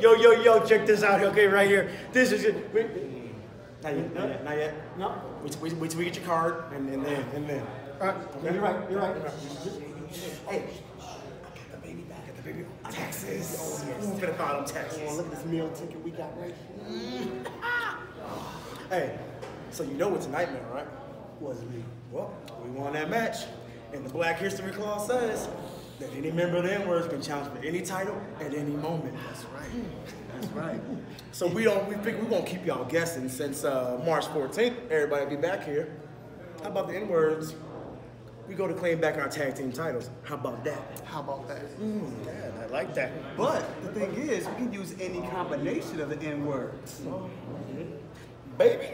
yo, yo, yo, check this out, okay, right here. This is it. Wait, Not yet, not yet, not yet. No. Wait, till- wait, wait till we get your card, and, and then, and then. All right, okay, you're right, you're right. Hey, I got the baby back. Got the baby. Texas. Oh, yes. Who's gonna call them Texas? Oh, look at this meal ticket we got right here. Hey, so you know it's a nightmare, right? Wasn't me. Well, we won that match, and the Black History Clause says that any member of the N-words can challenge for any title at any moment. That's right. That's right. So we don't. We think we won't keep y'all guessing since uh, March 14th. Everybody will be back here. How about the N-words? We go to claim back our tag team titles. How about that? How about that? Yeah, I like that. But the thing is, we can use any combination of the N words. Baby,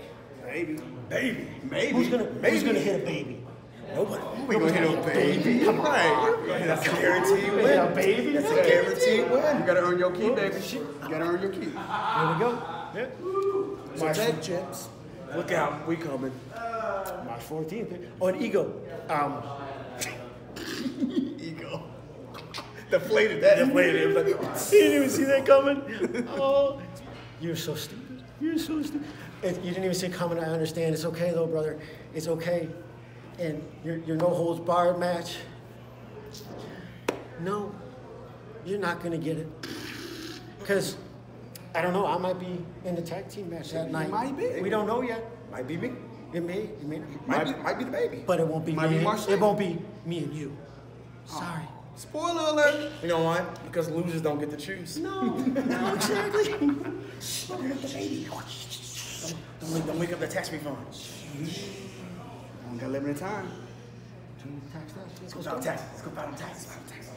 Baby. baby, Maybe. Who's gonna, who's gonna hit a baby? Nobody. We gonna hit a baby. Come on. Right. That's a guaranteed win. Yeah, baby. That's a guaranteed win. You gotta earn your key, baby. You gotta earn your key. Here we go. Yeah. So tag champs, look out, we coming. March 14th. On Ego. Um, Ego. Deflated that. Deflated. Like, you didn't even see that coming? Oh, you're so stupid. You're so stupid. It, you didn't even it coming. I understand. It's okay, though, brother. It's okay. And your, your no holds barred match, no, you're not going to get it. Because, I don't know, I might be in the tag team match that night. might be. We don't know yet. might be me. It may, it may not. Might be, might be the baby. But it won't be Might me. be and- it won't be me and you. Oh. Sorry. Spoiler alert. You know why? Because losers don't get to choose. No, no, exactly. Don't, wake- don't wake up the tax refund. Only got limited time. Tax that. Let's go file taxes. Let's go file them taxes. File them taxes.